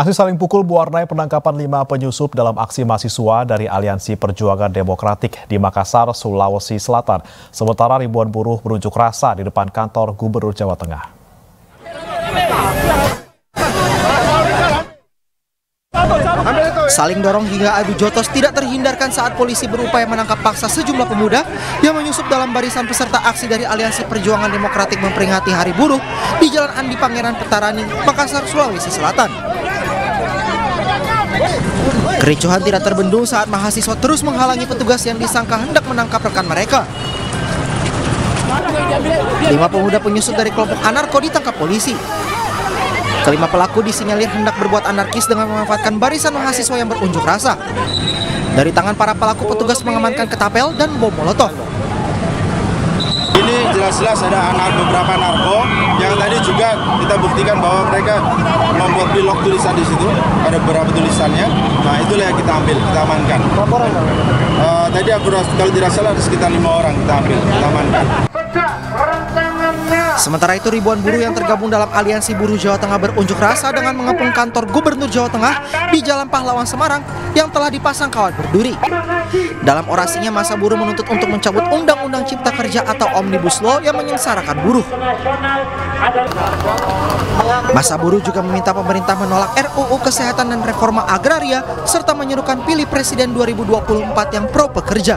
Aksi saling pukul mewarnai penangkapan lima penyusup dalam aksi mahasiswa dari Aliansi Perjuangan Demokratik di Makassar, Sulawesi Selatan. Sementara ribuan buruh berunjuk rasa di depan kantor Gubernur Jawa Tengah. Saling dorong hingga adu jotos tidak terhindarkan saat polisi berupaya menangkap paksa sejumlah pemuda yang menyusup dalam barisan peserta aksi dari Aliansi Perjuangan Demokratik memperingati Hari Buruh di Jalan Andi Pangeran Petarani, Makassar, Sulawesi Selatan. Kericuhan tidak terbendung saat mahasiswa terus menghalangi petugas yang disangka hendak menangkap rekan mereka. Lima pemuda penyusup dari kelompok anarko ditangkap polisi. Kelima pelaku disinyalir hendak berbuat anarkis dengan memanfaatkan barisan mahasiswa yang berunjuk rasa. Dari tangan para pelaku, petugas mengamankan ketapel dan bom molotov. Ini jelas-jelas ada anak beberapa narko yang tadi juga kita buktikan bahwa mereka membuat bilog tulisan di situ, ada beberapa tulisannya. Nah itulah yang kita ambil, kita amankan. Uh, tadi aku kalau tidak salah ada sekitar lima orang kita ambil, kita amankan. Sementara itu ribuan buruh yang tergabung dalam Aliansi Buruh Jawa Tengah berunjuk rasa dengan mengepung kantor Gubernur Jawa Tengah di Jalan Pahlawan Semarang yang telah dipasang kawat berduri. Dalam orasinya masa buruh menuntut untuk mencabut Undang-Undang Cipta Kerja atau Omnibus Law yang menyengsarakan buruh. Masa buruh juga meminta pemerintah menolak RUU Kesehatan dan Reforma Agraria serta menyerukan pilih Presiden 2024 yang pro pekerja.